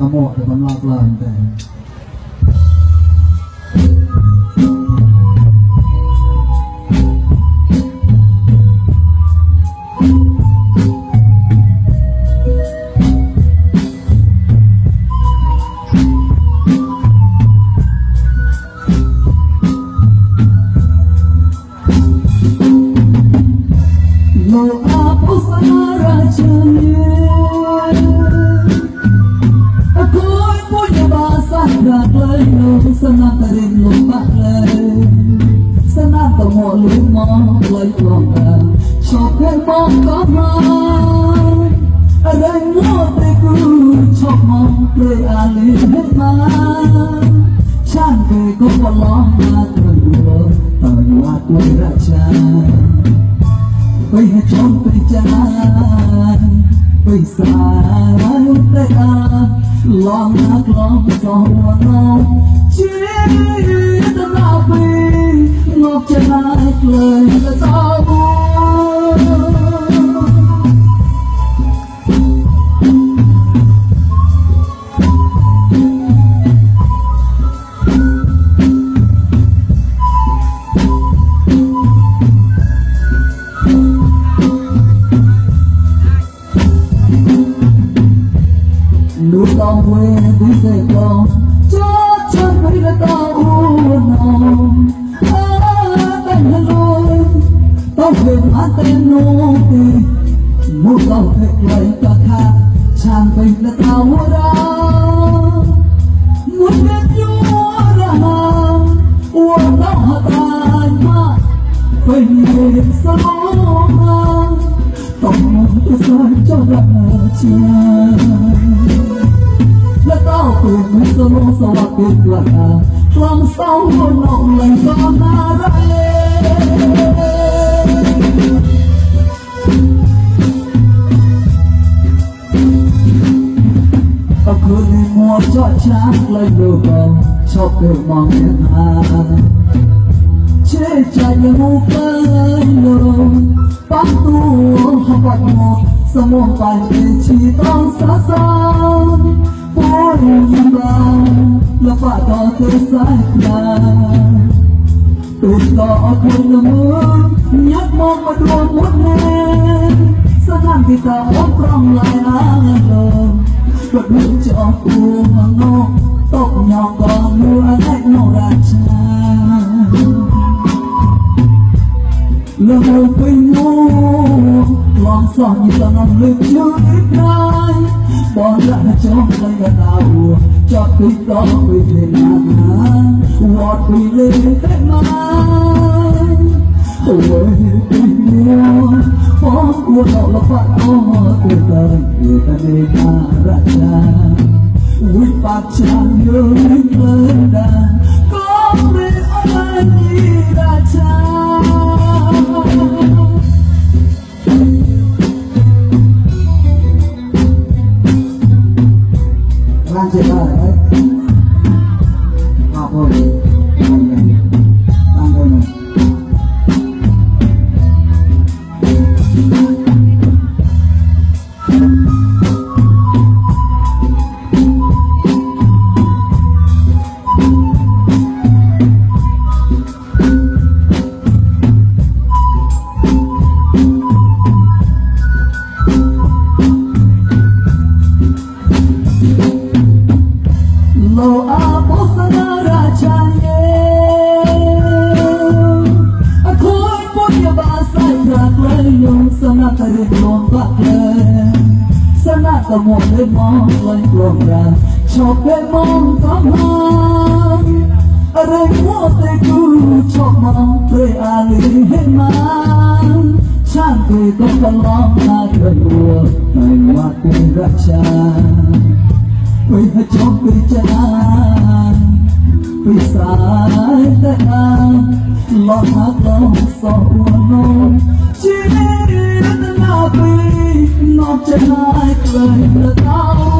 kamu ada pemelakuan teh ក៏មករែងរត់ទៅគូឈប់មកពេលអាលីហេមកឆានពេលក៏ប្រឡងមកត្រូវមកតើវត្តមួយរាជាពេលហេចុំព្រះចានពេលសារៃព្រះអាឡងណាក្លងសោះវងជាទៅដល់ពេលមកចាស់លើទៅ bầu tuyệt vời ta tha tràn bình là tao ra muốn đến chúa ra hàng uống đau hạ tàn mà bình yên sao mà tổng mong tôi sơn cho rằng trời là tao tuyệt mới sơ lô sơ bạc tuyệt vời lòng sau hôn lòng lành con ra đây hơn nên mua chọn tráng lên đầu cầu cho kiểu mong nhận hà chế trả nhiều mũ cơ lâu bác tu học bạch một sao mua phải để chỉ tông xa xa. Bốn nhìn bao là phải tỏ tới sai là tụt đỏ không là mưa nhắc mong mà đua muốn lên sao hàng thì ta ốm không lại áo lâu Luật nữ cho phù hoàng ngô Tộc nhỏ còn mưa lách màu đà trà Là hồ quê ngô Loan xỏ như là nằm lưng chưa ít ai Bỏ lại cho đây là tao Cho tôi đó quê lên mà What lên live mang tuổi yêu có của cậu là bạn có cuộc đời người ta nên ta raja with pacha yo with lada có me alani raja ta một lên mong lên cuồng ra cho bên mong cảm ơn ở mua tay cứ cho mong tươi à lý hết mang chẳng thể tôi mong là cười đùa ngày hoa cũng ra cha ពេលហត់ជប់ពីចាពីស្រ័យតាលោកហាក់ដល់សោះនោជីវិតរត់ដល់ពីនត់ចាយក្លែងដល់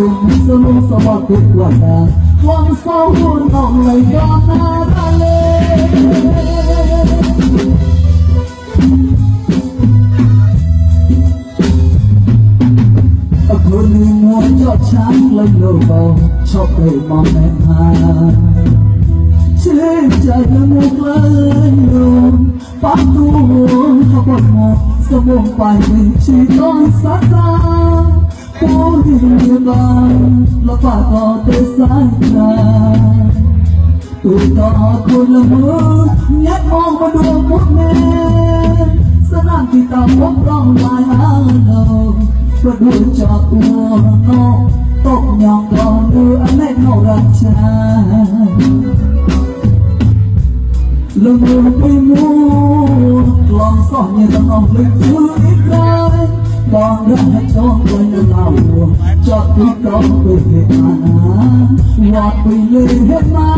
cùng sơ lung sơ bọt tuyệt quả ta hoang sâu hôn ngọn na ta lên Hồn đi muốn cho trắng lên đầu vào Cho đầy mong em hà Trên trời là một lên đường Phát tu hồn chỉ còn xa Kau lirban Lepas kau tersadar Tuta aku lemah Nhát mong vào đường một men Sẽ làm thì ta bốc rong lại hàng đầu Và đuổi cho tua nó Tộc nhọc còn anh mẹ ngầu đặt trà Lần mưa quê mua Lòng sỏ như tầng lịch sử ít ra con đã cho tôi nào cho tôi có tôi hết mà hoặc tôi lên hết mà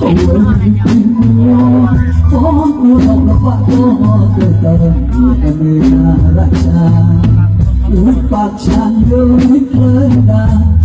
không ơi tình mua có mua lòng nó phải có tôi tờ người mình là cha út bạc chan nhớ lời đàn